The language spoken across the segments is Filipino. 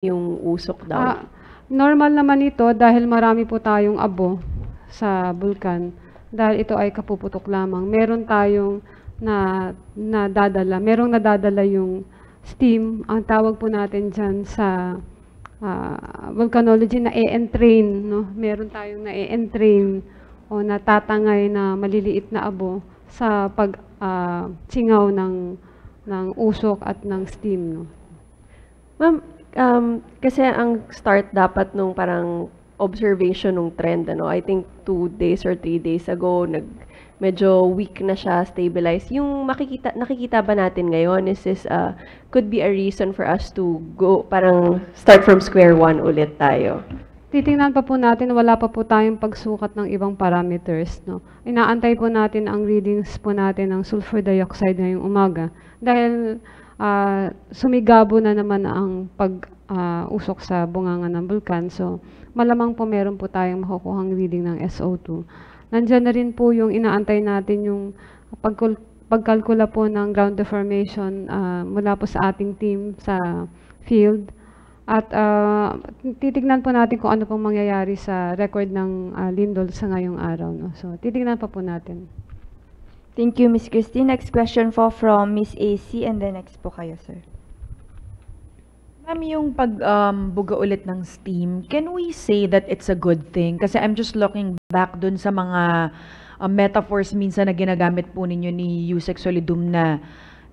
yung usok daw? Ah, normal naman ito dahil marami po tayong abo sa bulkan. Dahil ito ay kapuputok lamang. Meron tayong na nadadala. Merong nadadala yung steam. Ang tawag po natin dyan sa ah, volcanology na e-entrain. No? Meron tayong na e-entrain o natatangay na maliliit na abo sa pag ah, singaw ng ng usok at ng steam. No? Ma'am, um, kasi ang start dapat nung parang observation nung trend, ano, I think two days or three days ago, nag, medyo weak na siya, stabilize. Yung makikita, nakikita ba natin ngayon is this, uh, could be a reason for us to go, parang start from square one ulit tayo. Titingnan pa po natin, wala pa po tayong pagsukat ng ibang parameters. No? Inaantay po natin ang readings po natin ng sulfur dioxide ngayong umaga. Dahil ah, sumigabo na naman ang pag-usok sa bunganga ng bulkan. So, malamang po meron po tayong makukuhang reading ng SO2. Nandyan na rin po yung inaantay natin yung pagkul- pagkalkula po ng ground deformation ah, mula po sa ating team sa field. At ah, titignan po natin kung ano pong mangyayari sa record ng ah, Lindol sa ngayong araw. No? So, titignan pa po natin. Thank you, Miss Christine. Next question po from Miss AC and then next po kayo, sir. Ma'am, yung pag um, ulit ng steam, can we say that it's a good thing? Kasi I'm just looking back dun sa mga um, metaphors minsan na ginagamit po ninyo ni Yusek Solidum na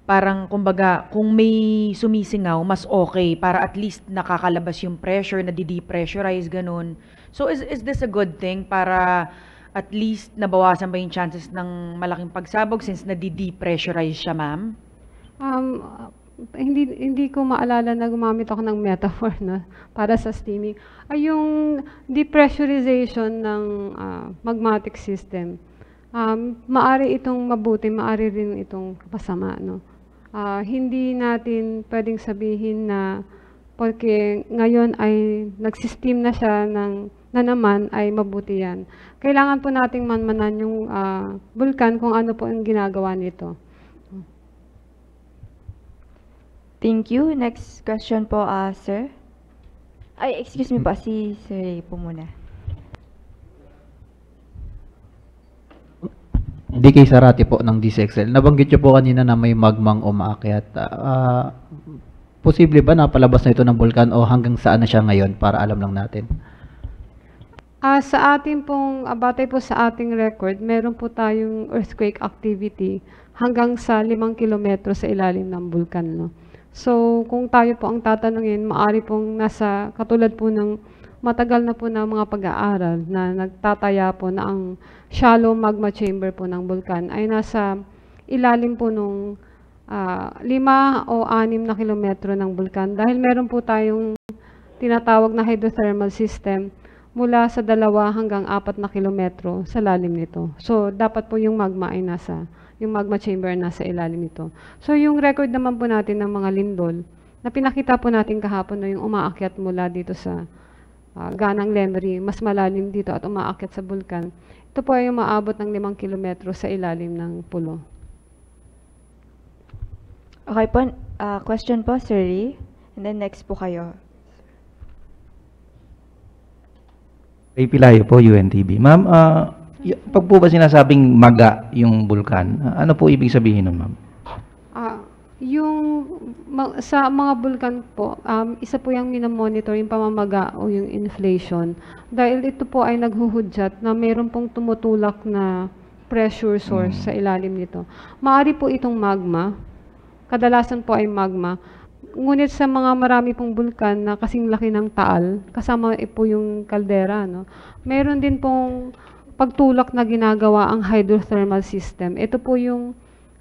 parang kumbaga kung may sumisingaw, mas okay para at least nakakalabas yung pressure, na depressurize ganun. So is, is this a good thing para at least nabawasan ba yung chances ng malaking pagsabog since na-depressurize siya, ma'am? Um, hindi hindi ko maalala na gumamit ako ng metaphor na para sa steaming. Ay yung depressurization ng ah, magmatic system. Um, maari itong mabuti, maari rin itong masama, no. Ah, hindi natin pwedeng sabihin na porque ngayon ay nagsisteam na siya ng na naman ay mabuti yan. Kailangan po nating manmanan yung ah, bulkan kung ano po ang ginagawa nito. Thank you. Next question po, ah, sir. Ay, excuse me po, si Sir Ray po muna. Hindi kay Sarati po ng DCXL. Nabanggit niyo po kanina na may magmang umaakyat. Ah, posible ba napalabas na ito ng bulkan o hanggang saan na siya ngayon para alam lang natin? Ah, sa ating pong, batay po sa ating record, meron po tayong earthquake activity hanggang sa limang kilometro sa ilalim ng bulkan. No? So, kung tayo po ang tatanungin, maari pong nasa, katulad po ng matagal na po na mga pag-aaral na nagtataya po na ang shallow magma chamber po ng bulkan ay nasa ilalim po nung ah, lima o anim na kilometro ng bulkan. Dahil meron po tayong tinatawag na hydrothermal system mula sa dalawa hanggang apat na kilometro sa lalim nito. So, dapat po yung magma ay nasa, yung magma chamber nasa ilalim nito. So, yung record naman po natin ng mga lindol, na pinakita po natin kahapon na yung umaakyat mula dito sa ah, Ganang Lemery, mas malalim dito at umaakyat sa bulkan. Ito po ay umaabot ng limang kilometro sa ilalim ng pulo. Okay po, ah, question po, Sir Ray. And then next po kayo. Ray Pilayo po, UNTV. Ma'am, y- pag po ba sinasabing maga yung bulkan, ah, ano po ibig sabihin nun, ma'am? Ah, yung ma- sa mga bulkan po, um, isa po yung minamonitor yung pamamaga o yung inflation. Dahil ito po ay naghuhudyat na mayroon pong tumutulak na pressure source sa ilalim nito. Maari po itong magma. Kadalasan po ay magma. Ngunit sa mga marami pong bulkan na kasing laki ng taal, kasama eh po yung kaldera, no? Meron din pong pagtulak na ginagawa ang hydrothermal system. Ito po yung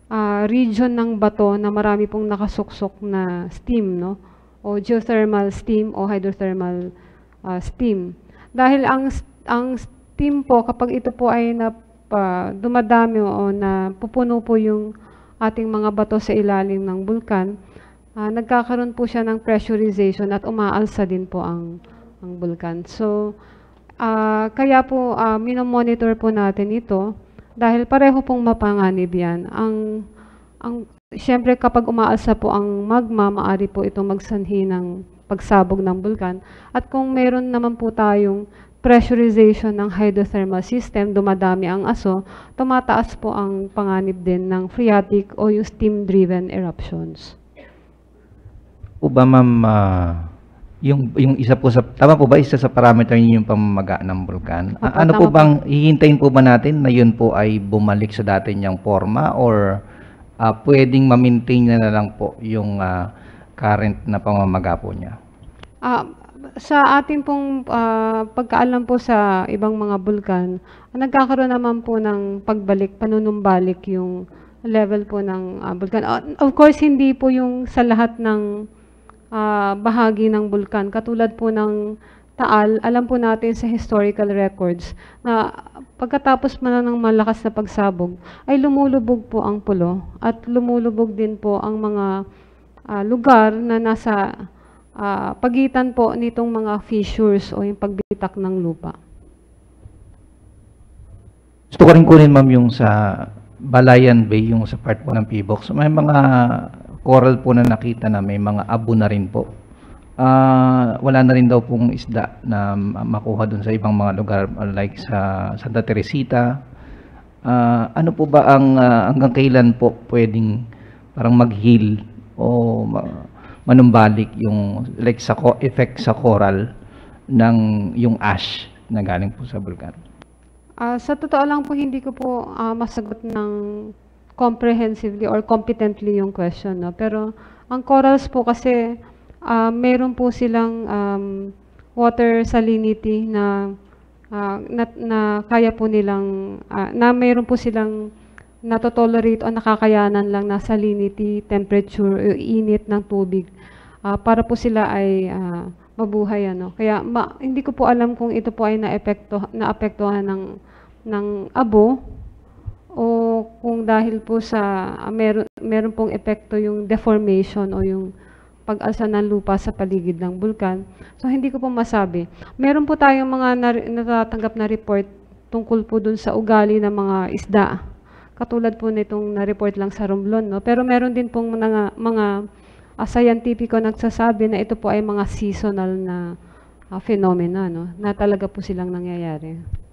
ah, region ng bato na marami pong nakasuksok na steam, no? O geothermal steam o hydrothermal ah, steam. Dahil ang ang steam po kapag ito po ay napa, dumadami o na pupuno po yung ating mga bato sa ilalim ng bulkan, ah, nagkakaroon po siya ng pressurization at umaalsa din po ang ang bulkan. So, ah, kaya po ah, minomonitor po natin ito dahil pareho pong mapanganib yan. Ang, ang, siyempre kapag umaalsa po ang magma, maari po itong magsanhi ng pagsabog ng bulkan. At kung meron naman po tayong pressurization ng hydrothermal system, dumadami ang aso, tumataas po ang panganib din ng phreatic o yung steam-driven eruptions. Po ba ma'am, ah, yung, yung isa po sa, tama po ba isa sa parameter niyo yung pamamaga ng bulkan? Opo, ano po tama po. bang, hihintayin po ba natin na yun po ay bumalik sa dati niyang forma or ah, pwedeng ma-maintain na, na lang po yung ah, current na pamamaga po niya? Ah, sa ating pong ah, pagkaalam po sa ibang mga bulkan, nagkakaroon naman po ng pagbalik, panunumbalik yung level po ng ah, bulkan. Ah, of course, hindi po yung sa lahat ng ah, bahagi ng bulkan. Katulad po ng Taal, alam po natin sa historical records na pagkatapos man ng malakas na pagsabog, ay lumulubog po ang pulo at lumulubog din po ang mga ah, lugar na nasa ah, pagitan po nitong mga fissures o yung pagbitak ng lupa. Gusto ko rin kunin ma'am yung sa Balayan Bay, yung sa part po ng Pibox. May mga coral po na nakita na may mga abo na rin po. Ah, wala na rin daw pong isda na ma- makuha dun sa ibang mga lugar uh, like sa Santa Teresita. Ah, ano po ba ang ah, hanggang kailan po pwedeng parang mag-heal o ma- manumbalik yung like sa effect sa coral ng yung ash na galing po sa bulkan? Ah, sa totoo lang po, hindi ko po ah, masagot ng comprehensively or competently yung question. No? Pero ang corals po kasi, ah, meron po silang um, water salinity na, ah, na, na kaya po nilang, ah, na meron po silang natotolerate o nakakayanan lang na salinity, temperature, init ng tubig ah, para po sila ay ah, mabuhay ano. Kaya ma- hindi ko po alam kung ito po ay naapektuhan ng ng abo o kung dahil po sa ah, meron pong epekto yung deformation o yung pag-alsa ng lupa sa paligid ng bulkan. So hindi ko po masabi. Meron po tayong mga natatanggap na report tungkol po dun sa ugali ng mga isda. Katulad po nitong na-report lang sa Romblon, no? Pero meron din pong mga, mga uh, scientifico nagsasabi na ito po ay mga seasonal na ah, phenomena, no? Na talaga po silang nangyayari.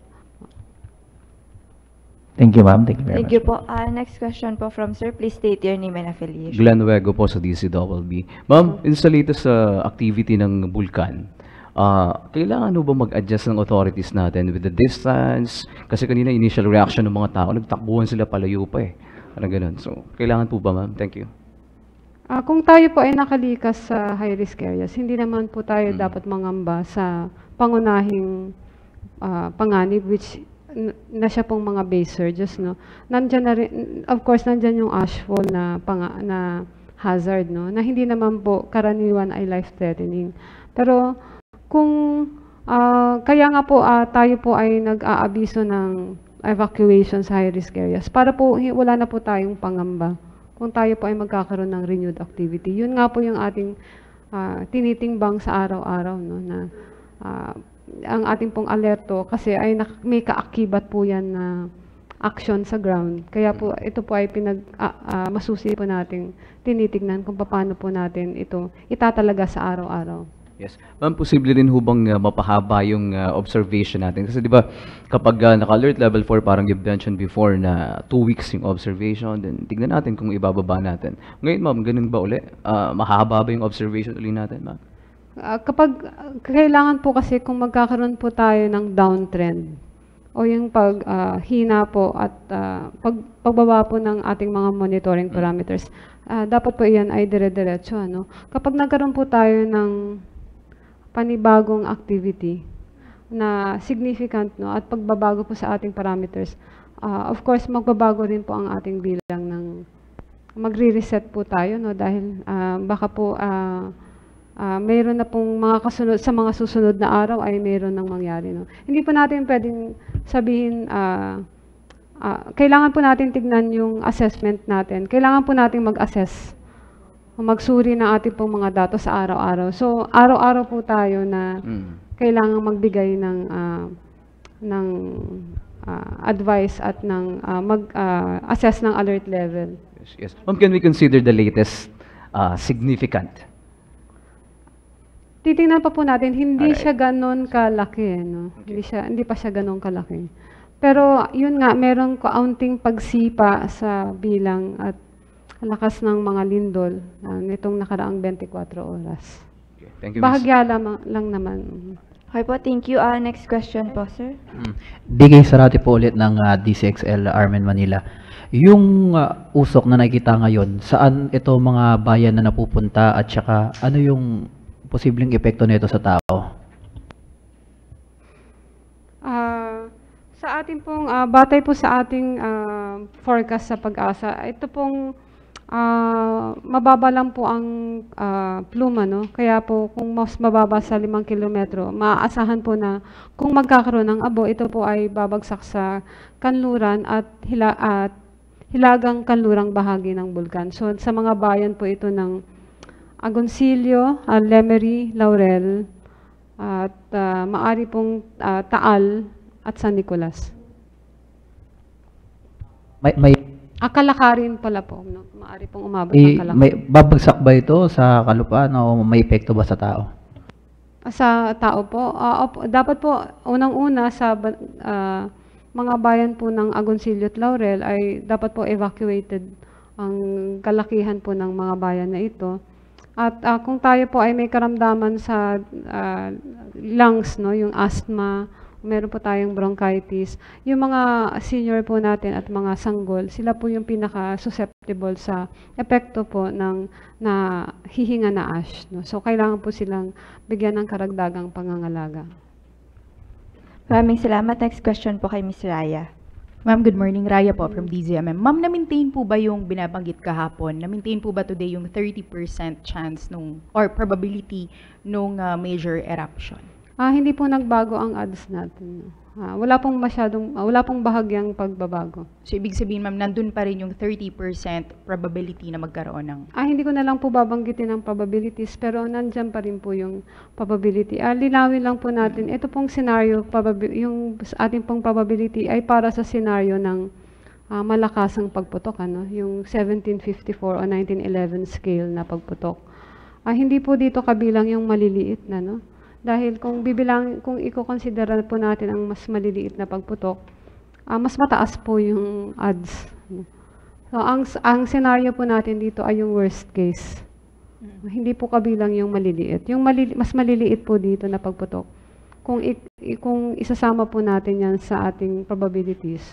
Thank you, ma'am. Thank you very Thank much. you po. Ah, next question po from sir. Please state your name and affiliation. Glenn Wego po sa DCWB. Ma'am, in sa latest uh, activity ng Bulkan, ah, kailangan ba mag-adjust ng authorities natin with the distance? Kasi kanina initial reaction ng mga tao, nagtakbuhan sila palayo pa eh. Parang ganun. So, kailangan po ba ma'am? Thank you. Ah, kung tayo po ay nakalikas sa high-risk areas, hindi naman po tayo Mm. dapat mangamba sa pangunahing ah, panganib which na siya pong mga base surges, no. Nandiyan na rin, of course, nandiyan yung ashfall na panga, na hazard, no, na hindi naman po karaniwan ay life-threatening. Pero kung ah, kaya nga po ah, tayo po ay nag-aabiso ng evacuation sa high-risk areas para po wala na po tayong pangamba kung tayo po ay magkakaroon ng renewed activity. Yun nga po yung ating ah, tinitimbang sa araw-araw no na ah, ang ating pong alerto kasi ay may kaakibat po yan na action sa ground. Kaya po ito po ay pinag ah, ah, masusi po nating tinitignan kung paano po natin ito itatalaga sa araw-araw. Yes. Ma'am, posible rin ho bang uh, mapahaba yung uh, observation natin? Kasi di ba, kapag uh, naka-alert level 4, parang you've mentioned before na 2 weeks yung observation, then tignan natin kung ibababa natin. Ngayon, ma'am, ganun ba uli? Uh, mahaba ba yung observation uli natin, ma'am? Ah, kapag kailangan po kasi kung magkakaroon po tayo ng downtrend o yung pag ah, hina po at ah, pag, pagbaba po ng ating mga monitoring parameters, ah, dapat po iyan ay dire-diretso. Ano? Kapag nagkaroon po tayo ng panibagong activity na significant no at pagbabago po sa ating parameters, ah, of course magbabago rin po ang ating bilang ng magre-reset po tayo no dahil ah, baka po ah, ah, mayroon na pong mga kasunod sa mga susunod na araw ay mayroon nang mangyari no. Hindi po natin pwedeng sabihin ah, ah, kailangan po natin tignan yung assessment natin. Kailangan po natin mag-assess magsuri ng ating pong mga datos sa araw-araw. So, araw-araw po tayo na Mm. kailangan magbigay ng ah, ng ah, advice at ng ah, mag-assess ng alert level. Yes, yes. Ma'am, can we consider the latest uh, significant? Titingnan pa po natin, hindi Alright. siya ganon kalaki, no? Hindi siya hindi pa siya ganon kalaki. Pero yun nga, meron kaunting pagsipa sa bilang at lakas ng mga lindol ah, nitong nakaraang 24 oras. Okay. Thank you. Bahagya lamang lang naman. Okay po, thank you. Ah, next question po, sir. Mm. DK Sarate po ulit ng ah, DCXL Armen Manila. Yung ah, usok na nakikita ngayon, saan ito mga bayan na napupunta at saka ano yung posibleng epekto nito sa tao? Ah, sa ating pong ah, batay po sa ating ah, forecast sa pag-asa, ito pong ah, mababa lang po ang ah, pluma, no? Kaya po kung mas mababa sa 5 kilometro, maaasahan po na kung magkakaroon ng abo, ito po ay babagsak sa kanluran at hila at hilagang kanlurang bahagi ng bulkan. So sa mga bayan po ito ng Agoncillo, ah, Lemery, Laurel, at ah, maari pong ah, Taal at San Nicolas. May may, Akalakarin pala po, no? maari pong umabot i- ng may babagsak ba ito sa kalupaan o may epekto ba sa tao? Sa tao po, ah, opo, dapat po unang-una sa ah, mga bayan po ng Agoncillo at Laurel ay dapat po evacuated ang kalakihan po ng mga bayan na ito. At ah, kung tayo po ay may karamdaman sa ah, lungs, no, yung asthma, meron po tayong bronchitis, yung mga senior po natin at mga sanggol, sila po yung pinaka-susceptible sa epekto po ng na hihinga na ash. No? So, kailangan po silang bigyan ng karagdagang pangangalaga. Maraming salamat. Next question po kay Miss Raya. Ma'am, good morning. Raya po from DZMM. Ma'am, na-maintain po ba yung binabanggit kahapon? Na-maintain po ba today yung 30% chance nung, or probability nung uh, major eruption? Ah, hindi po nagbago ang odds natin. Ah, wala pong masyadong, ah, wala pong bahagyang pagbabago. So, ibig sabihin, ma'am, nandun pa rin yung 30% probability na magkaroon ng Ah, hindi ko na lang po babanggitin ang probabilities, pero nandyan pa rin po yung probability. Ah, linawin lang po natin, ito pong scenario, yung ating pong probability ay para sa scenario ng ah, malakasang pagputok, ano? yung 1754 o 1911 scale na pagputok. Ah, hindi po dito kabilang yung maliliit na, no? Dahil kung bibilang, kung i-consider po natin ang mas maliliit na pagputok, ah, mas mataas po yung odds. So, ang, ang scenario po natin dito ay yung worst case. Hindi po kabilang yung maliliit. Yung malili, mas maliliit po dito na pagputok. Kung, i- kung isasama po natin yan sa ating probabilities,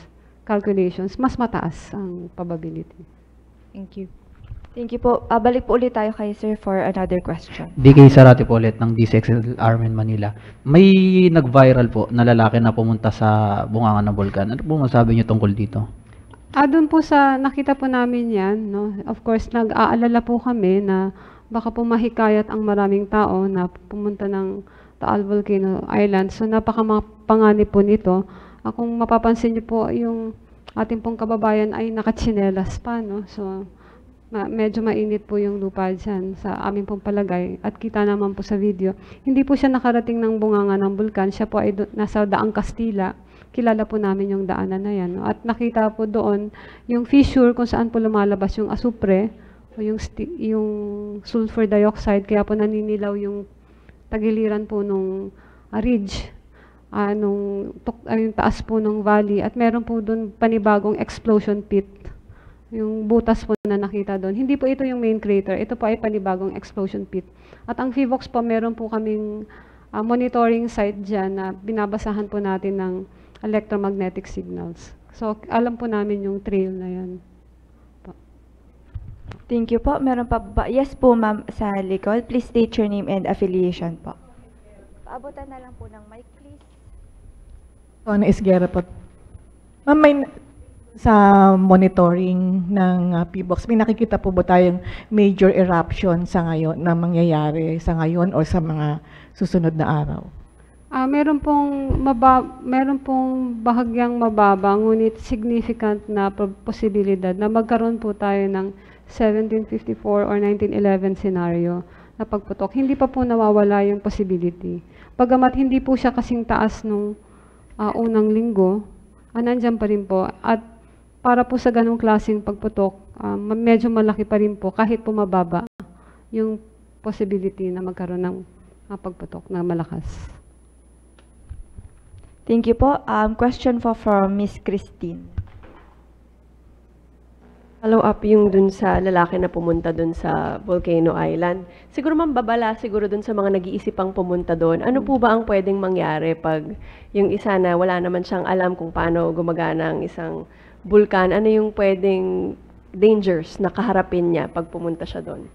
calculations, mas mataas ang probability. Thank you. Thank you po. Balik po ulit tayo kay sir for another question. DK Sarate po ulit ng DCXL Armen Manila. May nag-viral po na lalaki na pumunta sa bungangan ng bulkan. Ano po masabi niyo tungkol dito? Ah, doon po sa nakita po namin yan, no? Of course, nag-aalala po kami na baka po mahikayat ang maraming tao na pumunta ng Taal Volcano Island. So, napakapanganib po nito. Ah, kung mapapansin niyo po, yung ating pong kababayan ay nakatsinelas pa, no? So, ma- medyo mainit po yung lupa dyan sa aming pong palagay at kita naman po sa video. Hindi po siya nakarating ng bunganga ng bulkan. Siya po ay nasa Daang Kastila. Kilala po namin yung daanan na yan. no? At nakita po doon yung fissure kung saan po lumalabas yung asupre o yung, yung sulfur dioxide. Kaya po naninilaw yung tagiliran po nung ah, ridge ah, nung ah, yung taas po ng valley at meron po doon panibagong explosion pit yung butas po na nakita doon. Hindi po ito yung main crater. Ito po ay panibagong explosion pit. At ang FIVOX po, meron po kaming ah, monitoring site dyan na binabasahan po natin ng electromagnetic signals. So, alam po namin yung trail na yan. Thank you po. Meron pa ba? Yes po, ma'am, sa likod. Please state your name and affiliation po. Paabutan na lang po ng mic, please. Ana Esguerra po. Ma'am, may sa monitoring ng uh, PBOX, may nakikita po ba tayong major eruption sa ngayon na mangyayari sa ngayon o sa mga susunod na araw? Ah, meron pong maba, meron pong bahagyang mababa ngunit significant na posibilidad na magkaroon po tayo ng 1754 or 1911 scenario na pagputok. Hindi pa po nawawala yung possibility. Pagamat hindi po siya kasing taas nung ah, unang linggo, ah, nandyan pa rin po. At para po sa ganong klaseng pagputok, ma- medyo malaki pa rin po kahit po mababa yung possibility na magkaroon ng ah, pagputok na malakas. Thank you po. Um, question po from Miss Christine. Follow up yung dun sa lalaki na pumunta dun sa Volcano Island. Siguro ma'am, babala siguro dun sa mga nag-iisipang pumunta doon. Ano po ba ang pwedeng mangyari pag yung isa na wala naman siyang alam kung paano gumagana ang isang bulkan? Ano yung pwedeng dangers na kaharapin niya pag pumunta siya doon?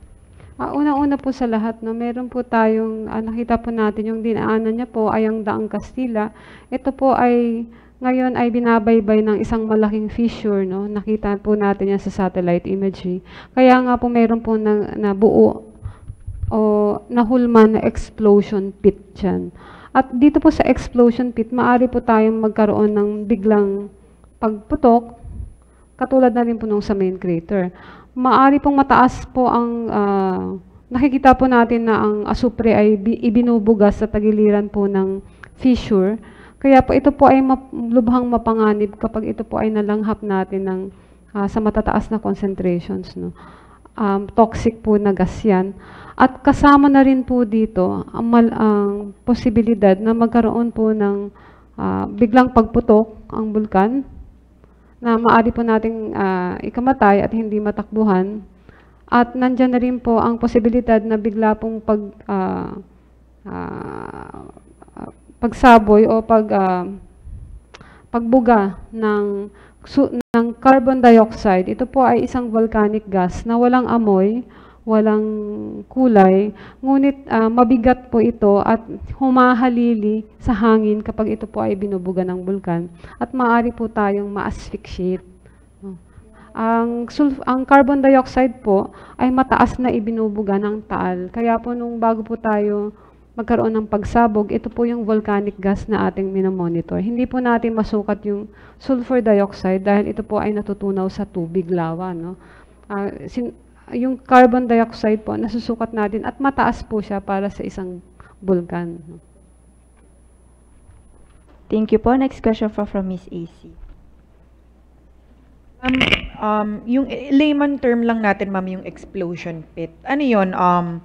Ah, una-una po sa lahat, no, meron po tayong, ah, nakita po natin yung dinaanan niya po ay ang Daang Kastila. Ito po ay, ngayon ay binabaybay ng isang malaking fissure, no? Nakita po natin yan sa satellite imagery. Kaya nga po meron po na, na buo o nahulman na explosion pit dyan. At dito po sa explosion pit, maaari po tayong magkaroon ng biglang pagputok, katulad na rin po nung sa main crater. Maari pong mataas po ang, ah, nakikita po natin na ang asupre ay bi- ibinubugas sa tagiliran po ng fissure. Kaya po ito po ay lubhang mapanganib kapag ito po ay nalanghap natin ng, ah, sa matataas na concentrations. No? Um, toxic po na gas yan. At kasama na rin po dito ang, mal- ang posibilidad na magkaroon po ng ah, biglang pagputok ang bulkan na maaari po nating ah, ikamatay at hindi matakbuhan. At nandyan na rin po ang posibilidad na bigla pong pag, ah, ah, pagsaboy o pag, ah, pagbuga ng, su- ng carbon dioxide. Ito po ay isang volcanic gas na walang amoy, walang kulay, ngunit ah, mabigat po ito at humahalili sa hangin kapag ito po ay binubuga ng bulkan at maaari po tayong ma-asphyxiate. No. Ang, ang carbon dioxide po ay mataas na ibinubuga ng taal. Kaya po nung bago po tayo magkaroon ng pagsabog, ito po yung volcanic gas na ating minomonitor. Hindi po natin masukat yung sulfur dioxide dahil ito po ay natutunaw sa tubig lawa. No? Sin- yung carbon dioxide po, nasusukat natin at mataas po siya para sa isang bulkan. Thank you po. Next question po from Miss AC. Um, um, yung layman term lang natin, ma'am, yung explosion pit. Ano yun? Um,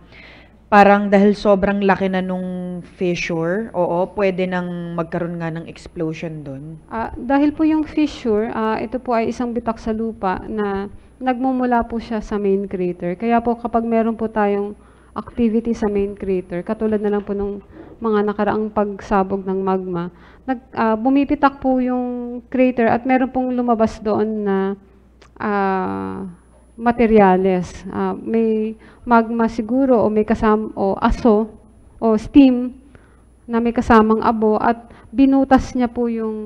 parang dahil sobrang laki na nung fissure, oo, pwede nang magkaroon nga ng explosion doon. Ah, dahil po yung fissure, ah, ito po ay isang bitak sa lupa na nagmumula po siya sa main crater. Kaya po kapag meron po tayong activity sa main crater, katulad na lang po nung mga nakaraang pagsabog ng magma, nag, ah, bumipitak po yung crater at meron pong lumabas doon na ah, materyales. Ah, may magma siguro o may kasam o aso o steam na may kasamang abo at binutas niya po yung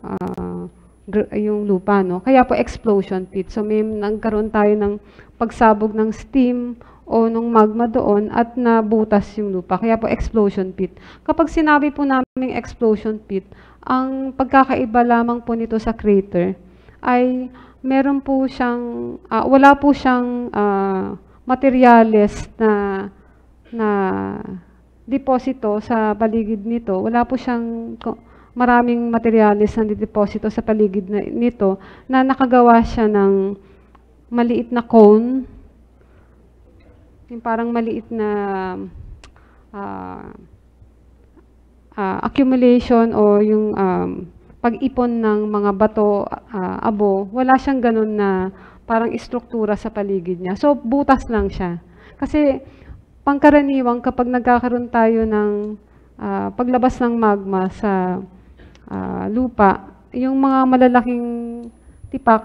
gr- yung lupa no? Kaya po explosion pit. So may nagkaroon tayo ng pagsabog ng steam o nung magma doon at nabutas yung lupa. Kaya po explosion pit. Kapag sinabi po namin explosion pit ang pagkakaiba lamang po nito sa crater ay meron po siyang ah, wala po siyang ah, materyales na na deposito sa paligid nito. Wala po siyang maraming materyales na deposito sa paligid na, nito na nakagawa siya ng maliit na cone, yung parang maliit na ah, ah, accumulation o yung um, pag-ipon ng mga bato, ah, abo, wala siyang ganun na parang istruktura sa paligid niya. So, butas lang siya. Kasi, pangkaraniwang kapag nagkakaroon tayo ng ah, paglabas ng magma sa ah, lupa, yung mga malalaking tipak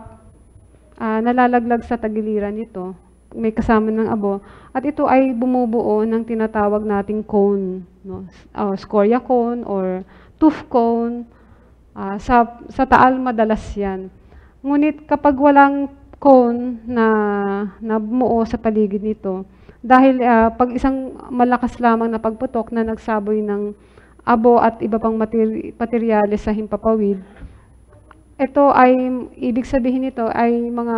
ah, nalalaglag sa tagiliran nito, may kasama ng abo, at ito ay bumubuo ng tinatawag nating cone, no? Uh, scoria cone or tooth cone. Ah, sa, sa taal madalas yan. Ngunit kapag walang cone na, na bumuo sa paligid nito, dahil ah, pag isang malakas lamang na pagputok na nagsaboy ng abo at iba pang materi- materyales sa himpapawid, ito ay, ibig sabihin nito ay mga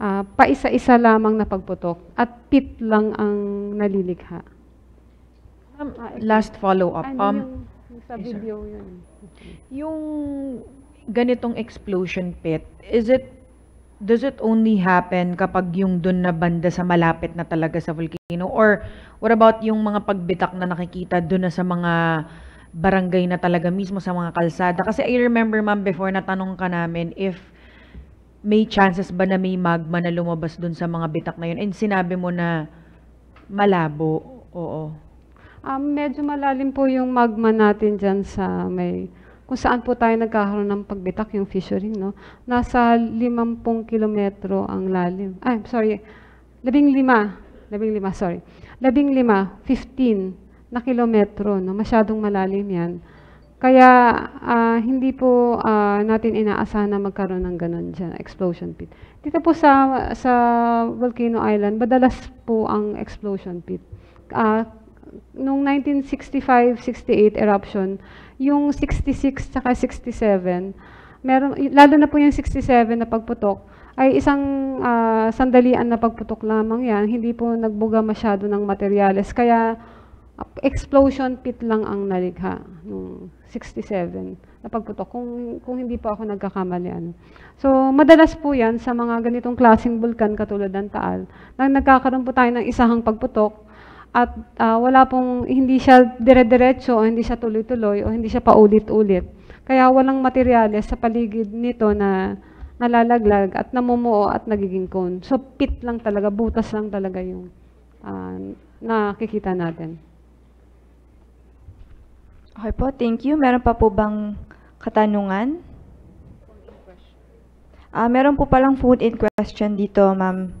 ah, paisa-isa lamang na pagputok at pit lang ang nalilikha. Ma'am, last follow-up. Ano Um, yung, sa yes, video yun? yung ganitong explosion pit, is it does it only happen kapag yung dun na banda sa malapit na talaga sa volcano? Or what about yung mga pagbitak na nakikita dun na sa mga barangay na talaga mismo sa mga kalsada? Kasi I remember ma'am before na tanong ka namin if may chances ba na may magma na lumabas dun sa mga bitak na yun? And sinabi mo na malabo. Oo. Um, medyo malalim po yung magma natin dyan sa may kung saan po tayo nagkakaroon ng pagbitak, yung fissuring, no? Nasa 50 kilometro ang lalim. Ay, sorry. Labing lima. Labing lima, sorry. Labing lima, 15 na kilometro, no? Masyadong malalim yan. Kaya ah, hindi po ah, natin inaasahan na magkaroon ng ganun dyan, explosion pit. Dito po sa sa Volcano Island, madalas po ang explosion pit. Ah, nung 1965-68 eruption, yung 66 tsaka 67, meron, lalo na po yung 67 na pagputok, ay isang ah, sandalian na pagputok lamang yan. Hindi po nagbuga masyado ng materyales. Kaya explosion pit lang ang nalikha nung 67 na pagputok. Kung, kung hindi po ako nagkakamali. Ano. So, madalas po yan sa mga ganitong klaseng bulkan katulad ng Taal, na nagkakaroon po tayo ng isahang pagputok at ah, wala pong, hindi siya dire-diretso o hindi siya tuloy-tuloy o hindi siya paulit-ulit. Kaya walang materyales sa paligid nito na nalalaglag at namumuo at nagiging cone. So pit lang talaga, butas lang talaga yung ah, nakikita natin. Okay po, thank you. Meron pa po bang katanungan? Ah, meron po palang phone-in question dito, ma'am.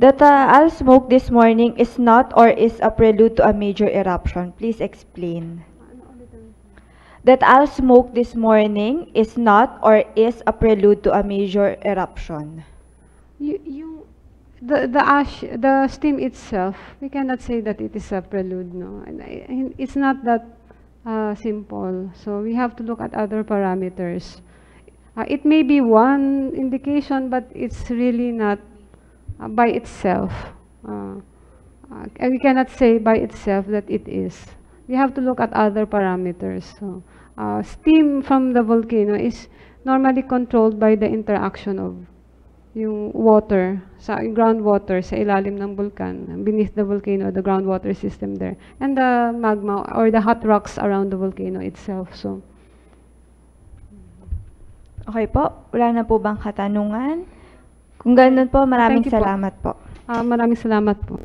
The Taal smoke this morning is not or is a prelude to a major eruption. Please explain. The Taal smoke this morning is not or is a prelude to a major eruption. Y- yung the the ash the steam itself we cannot say that it is a prelude no. And it's not that uh, simple. So we have to look at other parameters. Uh, it may be one indication but it's really not uh, by itself. Uh, uh, we cannot say by itself that it is we have to look at other parameters so uh, steam from the volcano is normally controlled by the interaction of yung water, sa groundwater sa ilalim ng vulkan, beneath the volcano, the groundwater system there, and the magma or the hot rocks around the volcano itself. So, Okay po, wala na po bang katanungan? Kung ganun po, maraming Thank you po. salamat po. ah, maraming salamat po.